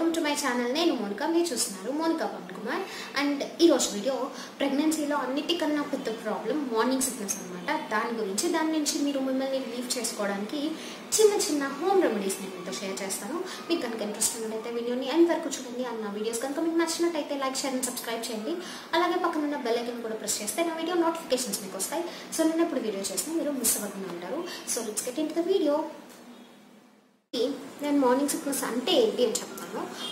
Welcome to my channel. నేను మోనిక మీరు చూస్తున్నారు మోనిక పవన్ కుమార్. అండ్ ఈరోజు వీడియో ప్రెగ్నెన్సీలో అన్నిటికన్నా పెద్ద ప్రాబ్లం మార్నింగ్ సిక్నెస్ అనమాట దాని గురించి దాని నుంచి మీరు మిమ్మల్ని రిలీఫ్ చేసుకోవడానికి చిన్న చిన్న హోమ్ రెమెడీస్ నేను మీతో షేర్ చేస్తాను. మీకు కనుక ఇంట్రెస్ట్ ఉన్నట్టయితే వీడియోని ఎండ్ వరకు చూడండి. అన్న వీడియోస్ కనుక మీకు నచ్చినట్టయితే లైక్ షేర్ అండ్ సబ్స్క్రైబ్ చేయండి. అలాగే పక్కన ఉన్న బెల్ ఐకన్ కూడా ప్రెస్ చేస్తే నా వీడియో నోటిఫికేషన్స్ మీకు వస్తాయి. సో నేను ఎప్పుడు వీడియో చేస్తే మీరు మిస్ అవ్వకుండా ఉంటారు. So let's get in the video నేను మార్నింగ్ సిక్నెస్ అంటే ఏంటి అని చెప్తాను.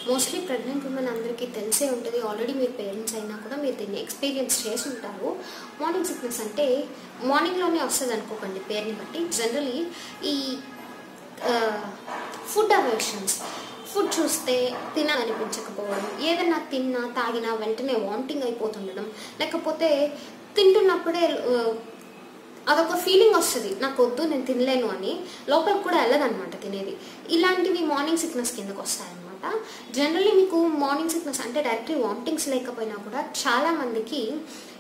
మోస్ట్లీ ప్రెగ్నెంట్ ఉమెన్ అందరికీ తెలిసే ఉంటుంది. ఆల్రెడీ మీరు పేరెంట్స్ అయినా కూడా మీరు దీన్ని ఎక్స్పీరియన్స్ చేసి ఉంటారు. మార్నింగ్ సిక్నెస్ అంటే మార్నింగ్లోనే వస్తుంది అనుకోకండి పేరుని బట్టి. జనరలీ ఈ ఫుడ్ అవేషన్స్ ఫుడ్ చూస్తే తినాలనిపించకపోవడం ఏదైనా తిన్నా తాగినా వెంటనే వామిటింగ్ అయిపోతుండడం లేకపోతే తింటున్నప్పుడే అదొక ఫీలింగ్ వస్తుంది. నాకు వద్దు నేను తినలేను అని లోపలికి కూడా వెళ్ళదనమాట తినేది. ఇలాంటివి మార్నింగ్ సిక్నెస్ కిందకు వస్తాయన్నమాట జనరల్లీ మీకు మార్నింగ్ సిక్నెస్ అంటే డైరెక్ట్లీ వామిటింగ్స్ లేకపోయినా కూడా చాలా మందికి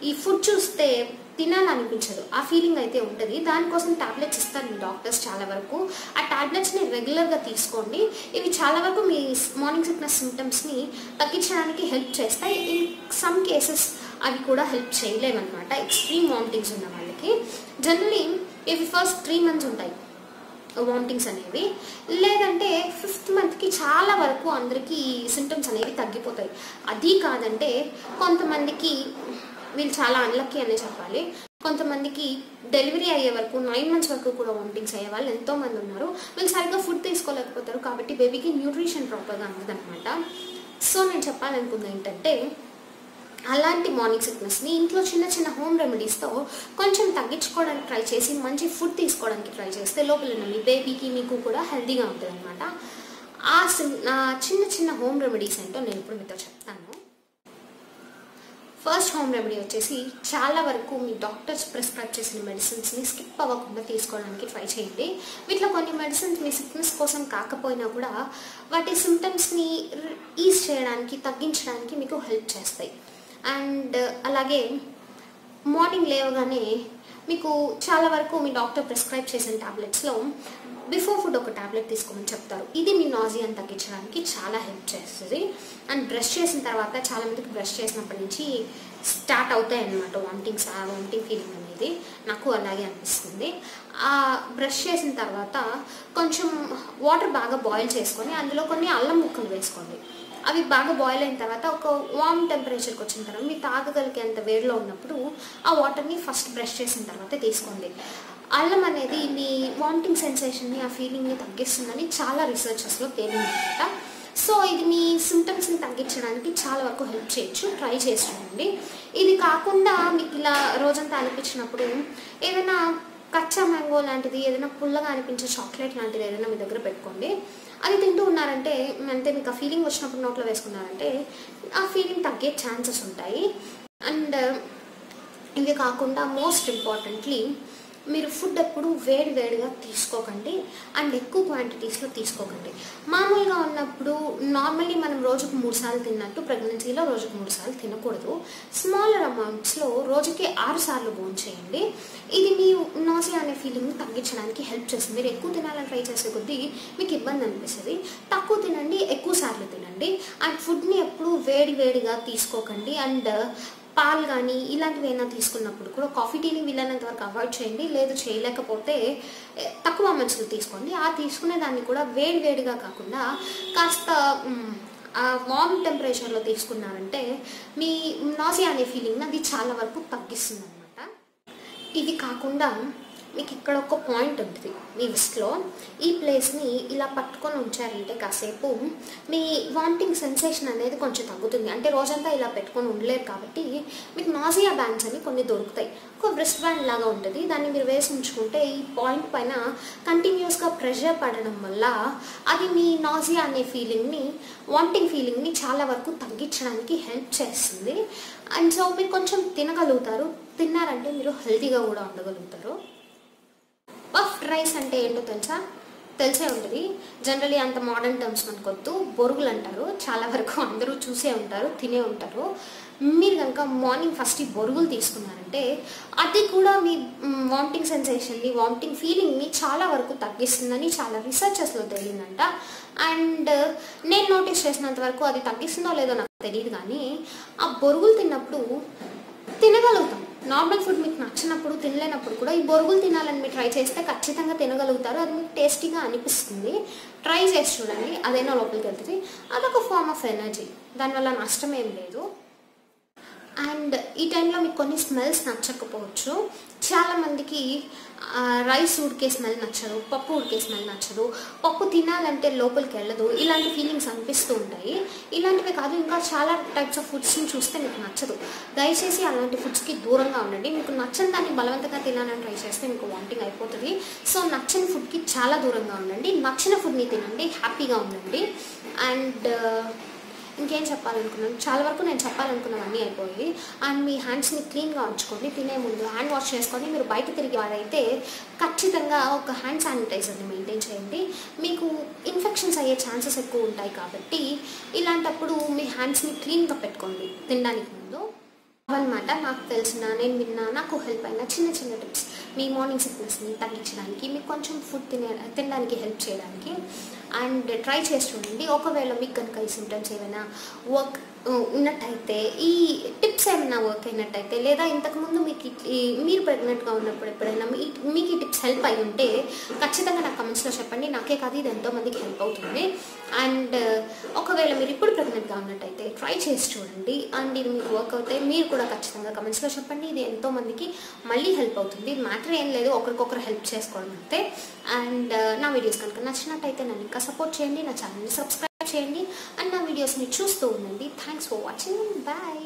ఈ ఫుడ్ చూస్తే తినాలనిపించదు. ఆ ఫీలింగ్ అయితే ఉంటుంది. దానికోసం ట్యాబ్లెట్స్ ఇస్తారు మీ డాక్టర్స్ చాలా వరకు. ఆ టాబ్లెట్స్ని రెగ్యులర్గా తీసుకోండి. ఇవి చాలా వరకు మీ మార్నింగ్ సిక్నెస్ సిమ్టమ్స్ని తగ్గించడానికి హెల్ప్ చేస్తాయి. ఇన్ సమ్ కేసెస్ అవి కూడా హెల్ప్ చేయలేమన్నమాట ఎక్స్ట్రీమ్ వామిటింగ్స్ ఉన్న వాళ్ళకి. జనరలీ ఇవి ఫస్ట్ త్రీ మంత్స్ ఉంటాయి. వామిటింగ్స్ అనేవి. లేదంటే ఫిఫ్త్ మంత్కి చాలా వరకు అందరికీ సిమ్టమ్స్ అనేవి తగ్గిపోతాయి. అది కాదంటే కొంతమందికి వీళ్ళు చాలా అన్లక్కీ అనే చెప్పాలి. కొంతమందికి డెలివరీ అయ్యే వరకు నైన్ మంత్స్ వరకు కూడా వామిటింగ్స్ అయ్యే వాళ్ళు ఎంతోమంది ఉన్నారు. వీళ్ళు సరిగ్గా ఫుడ్ తీసుకోలేకపోతారు కాబట్టి బేబీకి న్యూట్రిషన్ ప్రాపర్గా అందదనమాట సో నేను చెప్పాలనుకుంది ఏంటంటే అలాంటి మార్నింగ్ సిక్నెస్ని ఇంట్లో చిన్న చిన్న హోమ్ రెమెడీస్తో కొంచెం తగ్గించుకోవడానికి ట్రై చేసి మంచి ఫుడ్ తీసుకోవడానికి ట్రై చేస్తే లోపల ఉన్న మీ బేబీకి మీకు కూడా హెల్తీగా ఉంటుంది అనమాట ఆ సి- చిన్న చిన్న హోమ్ రెమెడీస్ ఏంటో నేను ఇప్పుడు మీతో చెప్తాను. ఫస్ట్ హోమ్ రెమెడీ వచ్చేసి చాలా వరకు మీ డాక్టర్స్ ప్రిస్క్రైబ్ చేసిన మెడిసిన్స్ని స్కిప్ అవ్వకుండా తీసుకోవడానికి ట్రై చేయండి. వీటిలో కొన్ని మెడిసిన్స్ మీ సిక్నెస్ కోసం కాకపోయినా కూడా వాటి సిమ్టమ్స్ని ఈజ్ చేయడానికి తగ్గించడానికి మీకు హెల్ప్ చేస్తాయి. అండ్ అలాగే మార్నింగ్ లేవగానే మీకు చాలా వరకు మీ డాక్టర్ ప్రిస్క్రైబ్ చేసిన టాబ్లెట్స్లో బిఫోర్ ఫుడ్ ఒక టాబ్లెట్ తీసుకోమని చెప్తారు. ఇది మీ నాజియాని తగ్గించడానికి చాలా హెల్ప్ చేస్తుంది. అండ్ బ్రష్ చేసిన తర్వాత చాలా మందికి బ్రష్ చేసినప్పటి నుంచి స్టార్ట్ అవుతాయి అన్నమాట వామిటింగ్స్ వామిటింగ్ ఫీలింగ్ అనేది. నాకు అలాగే అనిపిస్తుంది. ఆ బ్రష్ చేసిన తర్వాత కొంచెం వాటర్ బాగా బాయిల్ చేసుకొని అందులో కొన్ని అల్లం ముక్కలు వేసుకోండి. అవి బాగా బాయిల్ అయిన తర్వాత ఒక వామ్ టెంపరేచర్కి వచ్చిన తర్వాత మీరు తాగగలిగేంత వేడిలో ఉన్నప్పుడు ఆ వాటర్ని ఫస్ట్ బ్రష్ చేసిన తర్వాత తీసుకోండి. అల్లం అనేది మీ వామిటింగ్ సెన్సేషన్ని ఆ ఫీలింగ్ని తగ్గిస్తుందని చాలా రీసెర్చెస్లో తేలిందనమాట. సో ఇది మీ సిమ్టమ్స్ని తగ్గించడానికి చాలా వరకు హెల్ప్ చేయొచ్చు. ట్రై చేసి చూడండి. ఇది కాకుండా మీకు ఇలా రోజంతా అనిపించినప్పుడు ఏదైనా కచ్చా మ్యాంగో లాంటిది ఏదైనా పుల్లగా అనిపించే చాక్లెట్ లాంటిది ఏదైనా మీ దగ్గర పెట్టుకోండి. అది తింటూ ఉన్నారంటే అంటే మీకు ఆ ఫీలింగ్ వచ్చినప్పుడు నోట్లో వేసుకున్నారంటే ఆ ఫీలింగ్ తగ్గే ఛాన్సెస్ ఉంటాయి. అండ్ ఇవి కాకుండా మోస్ట్ ఇంపార్టెంట్లీ మీరు ఫుడ్ ఎప్పుడు వేడి వేడిగా తీసుకోకండి అండ్ ఎక్కువ క్వాంటిటీస్లో తీసుకోకండి. మామూలుగా ఉన్నప్పుడు నార్మల్లీ మనం రోజుకు మూడు సార్లు తిన్నట్టు ప్రెగ్నెన్సీలో రోజుకు మూడు సార్లు తినకూడదు. స్మాలర్ అమౌంట్స్లో రోజుకి ఆరు సార్లు భోజనం చేయండి. ఇది మీ నాసియా అనే ఫీలింగ్ తగ్గించడానికి హెల్ప్ చేస్తుంది. మీరు ఎక్కువ తినాలని ట్రై చేసే కొద్దీ మీకు ఇబ్బంది అనిపిస్తుంది. తక్కువ తినండి ఎక్కువ సార్లు తినండి. అండ్ ఫుడ్ని ఎప్పుడు వేడి వేడిగా తీసుకోకండి. అండ్ పాలు కానీ ఇలాంటివి ఏమైనా తీసుకున్నప్పుడు కూడా కాఫీ టీని వీలైనంత వరకు అవాయిడ్ చేయండి. లేదు చేయలేకపోతే తక్కువ మంచులు తీసుకోండి. ఆ తీసుకునే దాన్ని కూడా వేడి వేడిగా కాకుండా కాస్త వామ్ టెంపరేచర్లో తీసుకున్నారంటే మీ నాసియా అనే ఫీలింగ్ అది చాలా వరకు తగ్గిస్తుంది అనమాట ఇది కాకుండా మీకు ఇక్కడ ఒక పాయింట్ ఉంటుంది మీ విస్ట్లో ఈ ప్లేస్ని ఇలా పట్టుకొని ఉంచారంటే కాసేపు మీ వామిటింగ్ సెన్సేషన్ అనేది కొంచెం తగ్గుతుంది. అంటే రోజంతా ఇలా పెట్టుకొని ఉండలేరు కాబట్టి మీకు నాజియా బ్యాండ్స్ అని కొన్ని దొరుకుతాయి. ఒక బ్రెస్ట్ బ్యాండ్ లాగా ఉంటుంది. దాన్ని మీరు వేసి ఉంచుకుంటే ఈ పాయింట్ పైన కంటిన్యూస్గా ప్రెషర్ పడడం వల్ల అది మీ నాజియా అనే ఫీలింగ్ని వామిటింగ్ ఫీలింగ్ని చాలా వరకు తగ్గించడానికి హెల్ప్ చేస్తుంది. అండ్ సో మీరు కొంచెం తినగలుగుతారు. తిన్నారంటే మీరు హెల్తీగా కూడా ఉండగలుగుతారు. పఫ్డ్ రైస్ అంటే ఏంటో తెలుసా? తెలిసే ఉంటుంది. జనరలీ అంత మోడర్న్ టర్మ్స్ మనకు వద్దు. బొరుగులు అంటారు. చాలా వరకు అందరూ చూసే ఉంటారు తినే ఉంటారు. మీరు కనుక మార్నింగ్ ఫస్ట్ ఈ బొరుగులు తీసుకున్నారంటే అది కూడా మీ వామిటింగ్ సెన్సేషన్ని వామిటింగ్ ఫీలింగ్ని చాలా వరకు తగ్గిస్తుందని చాలా రీసెర్చెస్లో తెలియదంట అండ్ నేను నోటీస్ చేసినంత వరకు అది తగ్గిస్తుందో లేదో నాకు తెలియదు కానీ ఆ బొరుగులు తిన్నప్పుడు తినగలుగుతాం. నార్మల్ ఫుడ్ మీకు నచ్చినప్పుడు తినలేనప్పుడు కూడా ఈ బొరుగులు తినాలని మీరు ట్రై చేస్తే ఖచ్చితంగా తినగలుగుతారు. అది మీకు టేస్టీగా అనిపిస్తుంది. ట్రై చేసి చూడండి. అదైనా లోపలికి వెళ్తుంది. అదొక ఫార్మ్ ఆఫ్ ఎనర్జీ దానివల్ల నష్టం ఏం లేదు. అండ్ ఈ టైంలో మీకు కొన్ని స్మెల్స్ నచ్చకపోవచ్చు. చాలామందికి రైస్ ఉడికే స్మెల్ నచ్చదు పప్పు ఉడికే స్మెల్ నచ్చదు పప్పు తినాలంటే లోపలికి వెళ్ళదు ఇలాంటి ఫీలింగ్స్ అనిపిస్తూ ఉంటాయి. ఇలాంటివే కాదు ఇంకా చాలా టైప్స్ ఆఫ్ ఫుడ్స్ని చూస్తే మీకు నచ్చదు. దయచేసి అలాంటి ఫుడ్స్కి దూరంగా ఉండండి. మీకు నచ్చని దాన్ని బలవంతంగా తినాలని ట్రై చేస్తే మీకు వాంటింగ్ అయిపోతుంది. సో నచ్చని ఫుడ్కి చాలా దూరంగా ఉండండి. నచ్చిన ఫుడ్ని తినండి హ్యాపీగా ఉండండి. అండ్ ఇంకేం చెప్పాలనుకున్నాను చాలా వరకు నేను చెప్పాలనుకున్నవన్నీ అయిపోయి. అండ్ మీ హ్యాండ్స్ని క్లీన్గా ఉంచుకోండి తినే ముందు హ్యాండ్ వాష్ చేసుకొని మీరు బయట తిరిగి వారైతే ఖచ్చితంగా ఒక హ్యాండ్ శానిటైజర్ని మెయింటైన్ చేయండి. మీకు ఇన్ఫెక్షన్స్ అయ్యే ఛాన్సెస్ ఎక్కువ ఉంటాయి కాబట్టి ఇలాంటప్పుడు మీ హ్యాండ్స్ని క్లీన్గా పెట్టుకోండి తినడానికి ముందు. అవన్నమాట నాకు తెలిసిన నేను విన్నా నాకు హెల్ప్ అయిన చిన్న చిన్న టిప్స్. మీ మార్నింగ్ సిక్నెస్ని తగ్గించడానికి మీకు కొంచెం ఫుడ్ తినే తినడానికి హెల్ప్ చేయడానికి అండ్ ట్రై చేసి చూడండి ఒకవేళ మీకు కనుక ఈ సిమ్టమ్స్ ఏమైనా వర్క్ uh, ఉన్నట్టయితే ఈ ఏదైనా వర్క్ అయినట్టయితే లేదా ఇంతకుముందు మీకు మీరు ప్రెగ్నెంట్గా ఉన్నప్పుడు ఎప్పుడైనా మీకు ఈ టిప్స్ హెల్ప్ అయి ఉంటే ఖచ్చితంగా నాకు కమెంట్స్లో చెప్పండి. నాకే కాదు ఇది ఎంతోమందికి హెల్ప్ అవుతుంది. అండ్ uh, ఒకవేళ మీరు ఇప్పుడు ప్రెగ్నెంట్గా ఉన్నట్టయితే ట్రై చేసి చూడండి. అండ్ ఇది మీకు వర్క్ అవుతాయి మీరు కూడా ఖచ్చితంగా కమెంట్స్లో చెప్పండి. ఇది ఎంతోమందికి మళ్ళీ హెల్ప్ అవుతుంది. మ్యాటర్ ఏం లేదు ఒకరికొకరు హెల్ప్ చేసుకోవడం అంతే. అండ్ uh, నా వీడియోస్ కనుక నచ్చినట్టయితే నన్ను ఇంకా సపోర్ట్ చేయండి. నా ఛానల్ని సబ్స్క్రైబ్ చేయండి. అండ్ నా వీడియోస్ని చూస్తూ ఉండండి. Thanks for watching bye